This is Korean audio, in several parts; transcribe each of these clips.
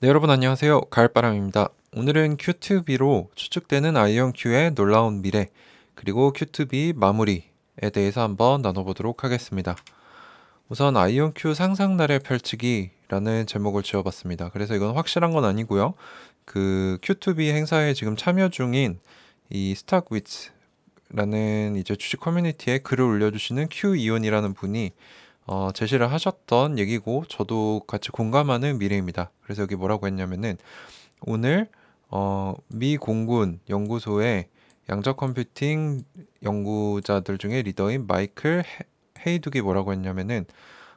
네, 여러분 안녕하세요. 가을바람입니다. 오늘은 Q2B로 추측되는 IonQ의 놀라운 미래, 그리고 Q2B 마무리에 대해서 한번 나눠보도록 하겠습니다. 우선 IonQ 상상 나래 펼치기라는 제목을 지어봤습니다. 그래서 이건 확실한 건 아니고요. 그 Q2B 행사에 지금 참여 중인 이 Stocktwits라는 이제 주식 커뮤니티에 글을 올려주시는 Q이온이라는 분이 어, 제시를 하셨던 얘기고 저도 같이 공감하는 미래입니다. 그래서 여기 뭐라고 했냐면은 오늘 어, 미 공군 연구소의 양자 컴퓨팅 연구자들 중에 리더인 마이클 헤이둑이 뭐라고 했냐면은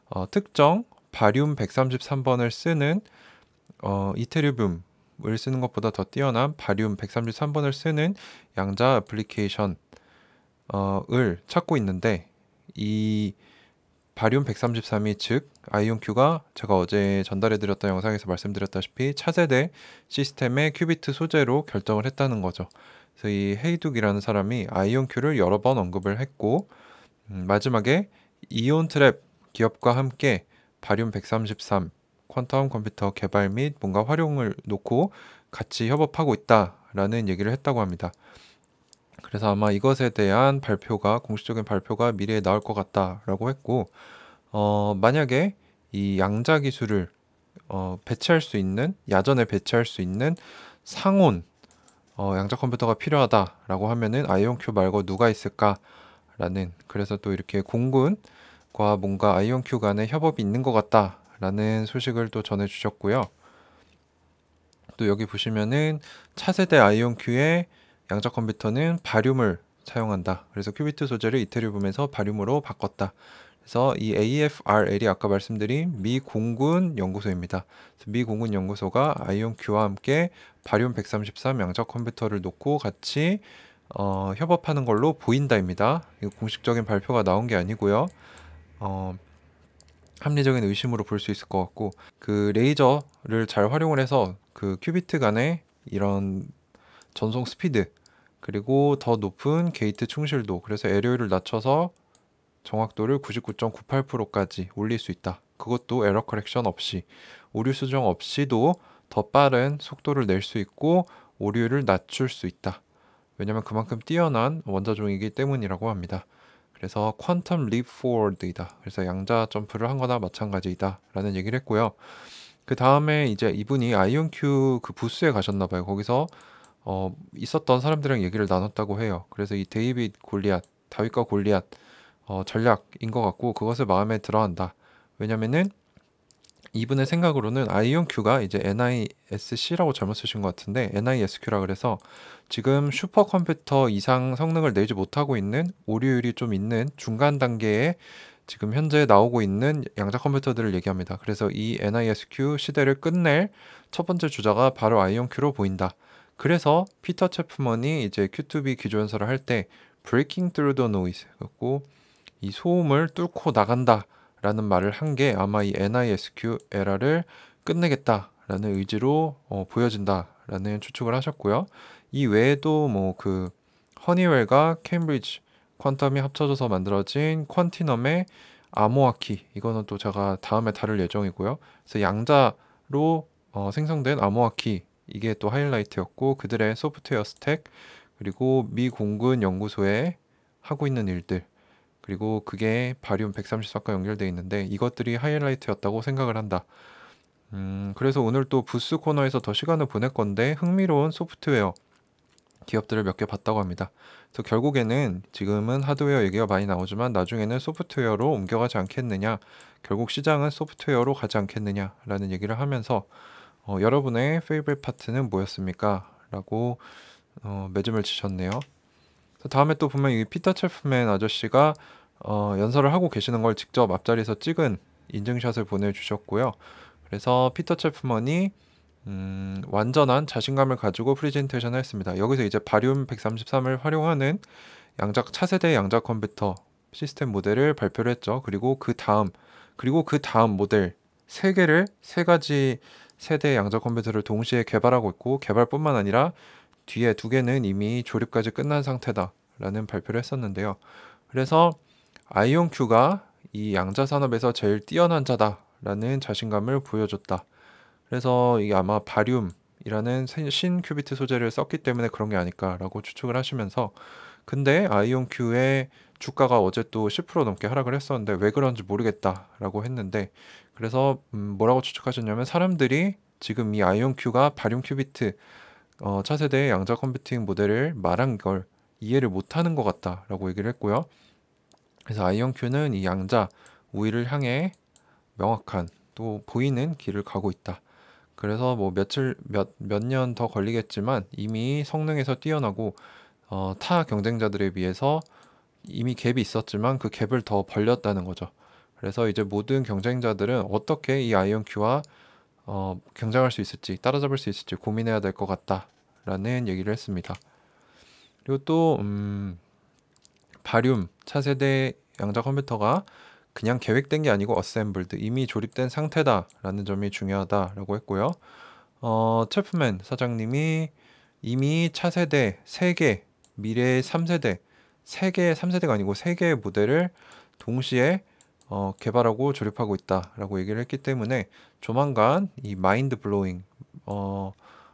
어, 특정 바륨 133번을 쓰는 어, 이테리움을 쓰는 것보다 더 뛰어난 바륨 133번을 쓰는 양자 애플리케이션을 찾고 있는데 이 바륨 133이 즉 IonQ가 제가 어제 전달해드렸던 영상에서 말씀드렸다시피 차세대 시스템의 큐비트 소재로 결정을 했다는 거죠. 그래서 이 헤이둑이라는 사람이 IonQ를 여러 번 언급을 했고 음, 마지막에 이온 트랩 기업과 함께 바륨 133 quantum 컴퓨터 개발 및 뭔가 활용을 놓고 같이 협업하고 있다라는 얘기를 했다고 합니다. 그래서 아마 이것에 대한 발표가 공식적인 발표가 미래에 나올 것 같다라고 했고 어, 만약에 이 양자 기술을 어, 배치할 수 있는 야전에 배치할 수 있는 상온 어, 양자 컴퓨터가 필요하다라고 하면은 아이온큐 말고 누가 있을까라는 그래서 또 이렇게 공군과 뭔가 아이온큐 간의 협업이 있는 것 같다라는 소식을 또 전해주셨고요. 또 여기 보시면은 차세대 아이온큐의 양자 컴퓨터는 바륨을 사용한다. 그래서 큐비트 소재를 이테리움에서 바륨으로 바꿨다. 그래서 이 AFRL이 아까 말씀드린 미 공군 연구소입니다. 미 공군 연구소가 아이온큐와 함께 바륨 133 양자 컴퓨터를 놓고 같이 어, 협업하는 걸로 보인다입니다. 이거 공식적인 발표가 나온 게 아니고요. 어, 합리적인 의심으로 볼 수 있을 것 같고 그 레이저를 잘 활용을 해서 그 큐비트 간의 이런 전송 스피드 그리고 더 높은 게이트 충실도 그래서 에러율을 낮춰서 정확도를 99.98%까지 올릴 수 있다. 그것도 error correction 없이 오류 수정 없이도 더 빠른 속도를 낼 수 있고 오류를 낮출 수 있다. 왜냐하면 그만큼 뛰어난 원자종이기 때문이라고 합니다. 그래서 quantum leap forward이다. 그래서 양자 점프를 한 거나 마찬가지이다. 라는 얘기를 했고요. 그 다음에 이제 이분이 아이온큐 그 부스에 가셨나 봐요. 거기서 어, 있었던 사람들이랑 얘기를 나눴다고 해요. 그래서 이 데이빗 골리앗, 다윗과 골리앗 어, 전략인 것 같고 그것을 마음에 들어한다. 왜냐면은 이분의 생각으로는 아이온큐가 이제 NISC라고 잘못 쓰신 것 같은데 NISQ라 그래서 지금 슈퍼컴퓨터 이상 성능을 내지 못하고 있는 오류율이 좀 있는 중간 단계에 지금 현재 나오고 있는 양자 컴퓨터들을 얘기합니다. 그래서 이 NISQ 시대를 끝낼 첫 번째 주자가 바로 아이온큐로 보인다. 그래서 피터 체프먼이 이제 Q2B 기조연설을 할 때 Breaking Through the Noise 그리고 이 소음을 뚫고 나간다라는 말을 한 게 아마 이 NISQ 에라를 끝내겠다라는 의지로 어, 보여진다라는 추측을 하셨고요. 이 외에도 뭐 그 허니웰과 케임브리지 퀀텀이 합쳐져서 만들어진 퀀티넘의 아모아키 이거는 또 제가 다음에 다룰 예정이고요. 그래서 양자로 어, 생성된 아모아키 이게 또 하이라이트였고 그들의 소프트웨어 스택 그리고 미 공군 연구소에 하고 있는 일들 그리고 그게 바리움 134과 연결되어 있는데 이것들이 하이라이트였다고 생각을 한다. 음, 그래서 오늘 또 부스 코너에서 더 시간을 보낼 건데 흥미로운 소프트웨어 기업들을 몇 개 봤다고 합니다. 그래서 결국에는 지금은 하드웨어 얘기가 많이 나오지만 나중에는 소프트웨어로 옮겨가지 않겠느냐, 결국 시장은 소프트웨어로 가지 않겠느냐라는 얘기를 하면서 어, 여러분의 favorite part는 뭐였습니까? 라고 어, 매듭을 지셨네요. 다음에 또 보면 이 피터 채프먼 아저씨가 어, 연설을 하고 계시는 걸 직접 앞자리에서 찍은 인증샷을 보내주셨고요. 그래서 피터 채프먼이 음, 완전한 자신감을 가지고 프리젠테이션을 했습니다. 여기서 이제 바륨 133을 활용하는 양자 차세대 양자 컴퓨터 시스템 모델을 발표를 했죠. 그리고 그 다음 그리고 그 다음 모델 세 개를 세 가지 세대 양자 컴퓨터를 동시에 개발하고 있고 개발뿐만 아니라 뒤에 두 개는 이미 조립까지 끝난 상태다라는 발표를 했었는데요. 그래서 아이온큐가 이 양자 산업에서 제일 뛰어난 자다라는 자신감을 보여줬다. 그래서 이게 아마 바륨이라는 신 큐비트 소재를 썼기 때문에 그런 게 아닐까라고 추측을 하시면서 근데 아이온 큐의 주가가 어제 또 10% 넘게 하락을 했었는데 왜 그런지 모르겠다라고 했는데 그래서 음 뭐라고 추측하셨냐면 사람들이 지금 이 아이온 큐가 바륨 큐비트 어 차세대의 양자 컴퓨팅 모델을 말한 걸 이해를 못하는 것 같다라고 얘기를 했고요. 그래서 아이온 큐는 이 양자 우위를 향해 명확한 또 보이는 길을 가고 있다. 그래서 뭐 며칠 몇 몇 년 더 걸리겠지만 이미 성능에서 뛰어나고 어, 타 경쟁자들에 비해서 이미 갭이 있었지만 그 갭을 더 벌렸다는 거죠. 그래서 이제 모든 경쟁자들은 어떻게 이 아이온 큐와 어, 경쟁할 수 있을지 따라잡을 수 있을지 고민해야 될 것 같다라는 얘기를 했습니다. 그리고 또 음, 바륨 차세대 양자 컴퓨터가 그냥 계획된 게 아니고 assembled 이미 조립된 상태다라는 점이 중요하다라고 했고요. 어, 채프먼 사장님이 이미 차세대 3개, 미래의 3세대, 3개, 3세대가 아니고 3개의 모델을 동시에 어, 개발하고 조립하고 있다라고 얘기를 했기 때문에 조만간 이 mind blowing 어,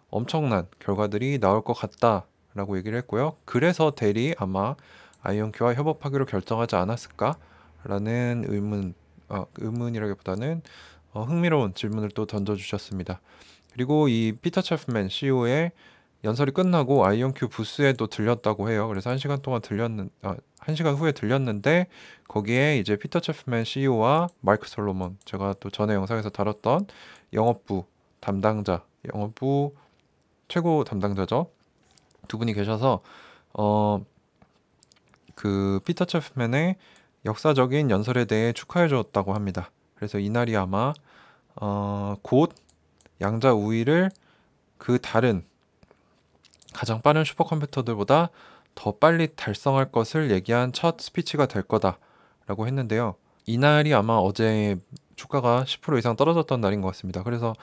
엄청난 결과들이 나올 것 같다라고 얘기를 했고요. 그래서 대리 아마 아이온큐와 협업하기로 결정하지 않았을까라는 의문 어, 의문이라기보다는 어, 흥미로운 질문을 또 던져주셨습니다. 그리고 이 피터 체프맨 CEO의 연설이 끝나고 아이온큐 부스에도 들렸다고 해요. 그래서 한 시간 동안 들렸는 아, 한 시간 후에 들렸는데 거기에 이제 피터 체프맨 CEO와 마이크 솔로몬 제가 또 전에 영상에서 다뤘던 영업부 담당자 영업부 최고 담당자죠. 두 분이 계셔서 어 그 피터 체프맨의 역사적인 연설에 대해 축하해 주었다고 합니다. 그래서 이날이 아마 어, 곧 양자 우위를 그 다른 가장 빠른 슈퍼컴퓨터들보다 더 빨리 달성할 것을 얘기한 첫 스피치가 될 거다라고 했는데요. 이날이 아마 어제 주가가 10% 이상 떨어졌던 날인 것 같습니다. 그래서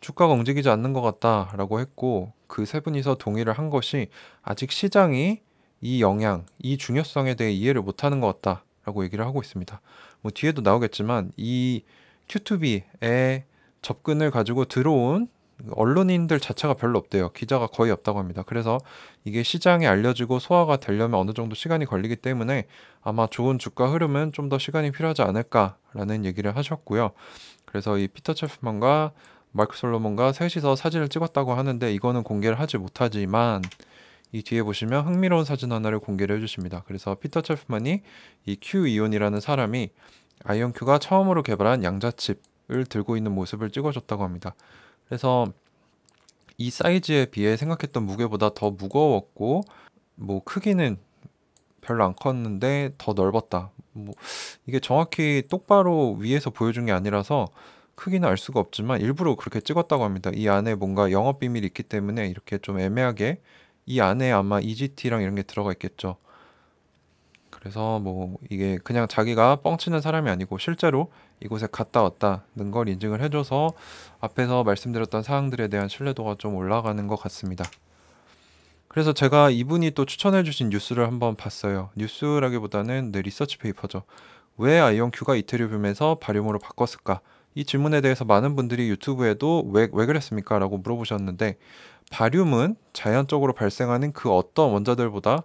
주가가 움직이지 않는 것 같다라고 했고 그 세 분이서 동의를 한 것이 아직 시장이 이 영향, 이 중요성에 대해 이해를 못하는 것 같다라고 얘기를 하고 있습니다. 뭐 뒤에도 나오겠지만 이 q2b에 접근을 가지고 들어온 언론인들 자체가 별로 없대요. 기자가 거의 없다고 합니다. 그래서 이게 시장에 알려지고 소화가 되려면 어느 정도 시간이 걸리기 때문에 아마 좋은 주가 흐름은 좀 더 시간이 필요하지 않을까라는 얘기를 하셨고요. 그래서 이 피터 체프만과 마크 솔로몬과 셋이서 사진을 찍었다고 하는데 이거는 공개를 하지 못하지만 이 뒤에 보시면 흥미로운 사진 하나를 공개를 해주십니다. 그래서 피터 체프만이 이 Q 이온이라는 사람이 아이온 큐가 처음으로 개발한 양자칩을 들고 있는 모습을 찍어줬다고 합니다. 그래서 이 사이즈에 비해 생각했던 무게보다 더 무거웠고 뭐 크기는 별로 안 컸는데 더 넓었다. 뭐 이게 정확히 똑바로 위에서 보여준 게 아니라서 크기는 알 수가 없지만 일부러 그렇게 찍었다고 합니다. 이 안에 뭔가 영업 비밀이 있기 때문에 이렇게 좀 애매하게 이 안에 아마 EGT랑 이런 게 들어가 있겠죠. 그래서 뭐 이게 그냥 자기가 뻥치는 사람이 아니고 실제로 이곳에 갔다 왔다는 걸 인증을 해줘서 앞에서 말씀드렸던 사항들에 대한 신뢰도가 좀 올라가는 것 같습니다. 그래서 제가 이분이 또 추천해주신 뉴스를 한번 봤어요. 뉴스라기보다는 네, 리서치 페이퍼죠. 왜 아이온큐가 이테르븀에서 바륨으로 바꿨을까? 이 질문에 대해서 많은 분들이 유튜브에도 왜, 왜 그랬습니까? 라고 물어보셨는데 바륨은 자연적으로 발생하는 그 어떤 원자들보다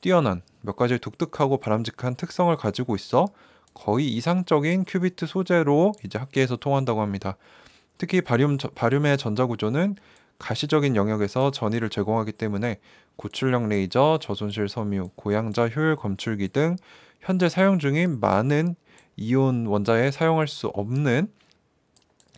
뛰어난 몇 가지 독특하고 바람직한 특성을 가지고 있어 거의 이상적인 큐비트 소재로 이제 학계에서 통한다고 합니다. 특히 바륨, 바륨의 전자구조는 가시적인 영역에서 전위를 제공하기 때문에 고출력 레이저, 저손실 섬유, 고양자 효율 검출기 등 현재 사용 중인 많은 이온 원자에 사용할 수 없는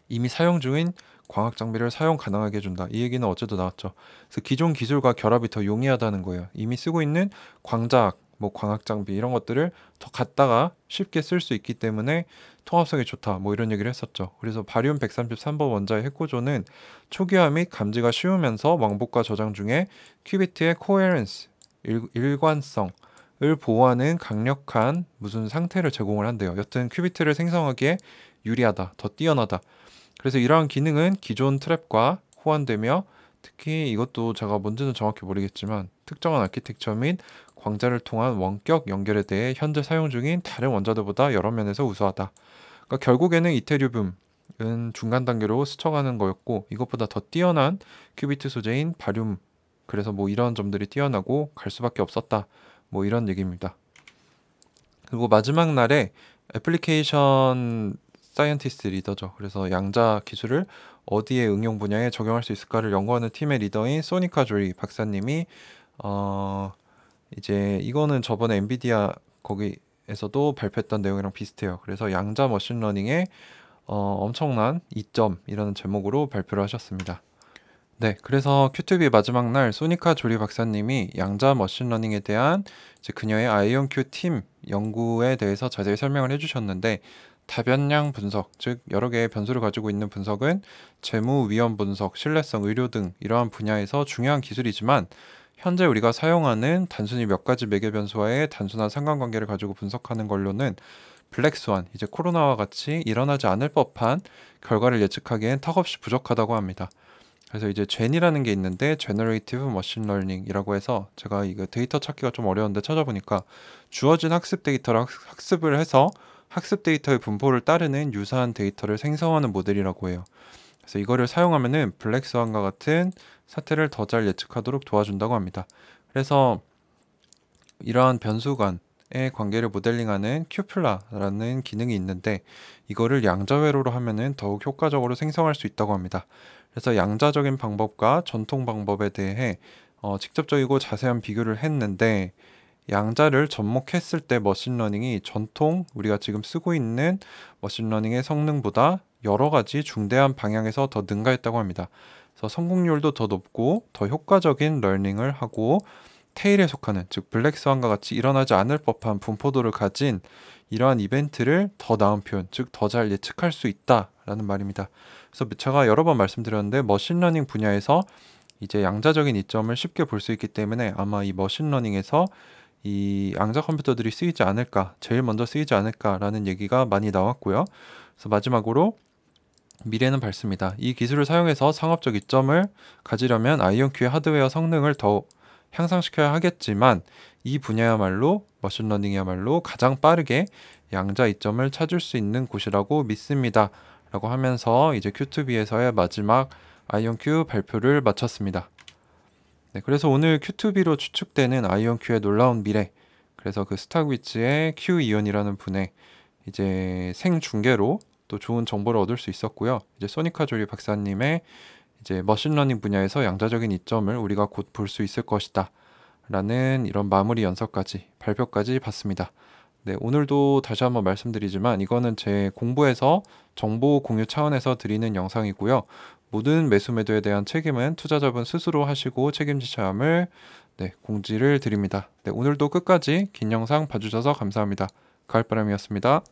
이미 사용 중인 광학 장비를 사용 가능하게 해준다. 이 얘기는 어제도 나왔죠. 그래서 기존 기술과 결합이 더 용이하다는 거예요. 이미 쓰고 있는 광자학, 뭐 광학 장비 이런 것들을 더 갖다가 쉽게 쓸 수 있기 때문에 통합성이 좋다. 뭐 이런 얘기를 했었죠. 그래서 바륨 133번 원자의 핵구조는 초기화 및 감지가 쉬우면서 왕복과 저장 중에 큐비트의 coherence, 일관성 을 보호하는 강력한 무슨 상태를 제공을 한대요. 여튼 큐비트를 생성하기에 유리하다, 더 뛰어나다. 그래서 이러한 기능은 기존 트랩과 호환되며 특히 이것도 제가 뭔지는 정확히 모르겠지만 특정한 아키텍처 및 광자를 통한 원격 연결에 대해 현재 사용 중인 다른 원자들보다 여러 면에서 우수하다. 그러니까 결국에는 이테르븀을 은 중간 단계로 스쳐가는 거였고 이것보다 더 뛰어난 큐비트 소재인 바륨 그래서 뭐 이런 점들이 뛰어나고 갈 수밖에 없었다 뭐 이런 얘기입니다. 그리고 마지막 날에 application scientist 리더죠. 그래서 양자 기술을 어디에 응용 분야에 적용할 수 있을까를 연구하는 팀의 리더인 소니카 조리 박사님이 어 이제 이거는 저번에 엔비디아 거기에서도 발표했던 내용이랑 비슷해요. 그래서 양자 machine learning의 어, 엄청난 이점이라는 제목으로 발표를 하셨습니다. 네, 그래서 Q2B 마지막 날 소니카 조리 박사님이 양자 machine learning에 대한 이제 그녀의 아이온큐 팀 연구에 대해서 자세히 설명을 해주셨는데 다변량 분석, 즉 여러 개의 변수를 가지고 있는 분석은 재무 위험 분석, 신뢰성, 의료 등 이러한 분야에서 중요한 기술이지만 현재 우리가 사용하는 단순히 몇 가지 매개 변수와의 단순한 상관관계를 가지고 분석하는 걸로는 black swan, 이제 코로나와 같이 일어나지 않을 법한 결과를 예측하기엔 턱없이 부족하다고 합니다. 그래서 이제 Gen이라는 게 있는데 Generative Machine Learning이라고 해서 제가 이거 데이터 찾기가 좀 어려운데 찾아보니까 주어진 학습 데이터를 학습을 해서 학습 데이터의 분포를 따르는 유사한 데이터를 생성하는 모델이라고 해요. 그래서 이거를 사용하면은 black swan과 같은 사태를 더 잘 예측하도록 도와준다고 합니다. 그래서 이러한 변수 간의 관계를 모델링하는 copula라는 기능이 있는데 이거를 양자회로로 하면은 더욱 효과적으로 생성할 수 있다고 합니다. 그래서 양자적인 방법과 전통 방법에 대해 어, 직접적이고 자세한 비교를 했는데 양자를 접목했을 때 machine learning이 전통 우리가 지금 쓰고 있는 machine learning의 성능보다 여러 가지 중대한 방향에서 더 능가했다고 합니다. 그래서 성공률도 더 높고 더 효과적인 learning을 하고 tail에 속하는 즉 black swan과 같이 일어나지 않을 법한 분포도를 가진 이러한 이벤트를 더 나은 표현 즉 더 잘 예측할 수 있다라는 말입니다. 그래서 제가 여러 번 말씀드렸는데 machine learning 분야에서 이제 양자적인 이점을 쉽게 볼 수 있기 때문에 아마 이 machine learning에서 이 양자 컴퓨터들이 쓰이지 않을까 제일 먼저 쓰이지 않을까라는 얘기가 많이 나왔고요. 그래서 마지막으로 미래는 밝습니다. 이 기술을 사용해서 상업적 이점을 가지려면 아이온큐의 하드웨어 성능을 더 향상시켜야 하겠지만 이 분야야말로 머신러닝이야말로 가장 빠르게 양자 이점을 찾을 수 있는 곳이라고 믿습니다. 라고 하면서 이제 Q2B에서의 마지막 아이온큐 발표를 마쳤습니다. 네, 그래서 오늘 Q2B로 추측되는 아이온큐의 놀라운 미래 그래서 그 스타그위츠의 Q 이온이라는 분의 이제 생중계로 또 좋은 정보를 얻을 수 있었고요. 이제 소니카 조리 박사님의 이제 machine learning 분야에서 양자적인 이점을 우리가 곧 볼 수 있을 것이다. 라는 이런 마무리 연설까지 발표까지 봤습니다. 네, 오늘도 다시 한번 말씀드리지만 이거는 제 공부에서 정보 공유 차원에서 드리는 영상이고요. 모든 매수 매도에 대한 책임은 투자자분 스스로 하시고 책임지셔야 함을 네, 공지를 드립니다. 네, 오늘도 끝까지 긴 영상 봐주셔서 감사합니다. 가을바람이었습니다.